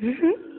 Mhm.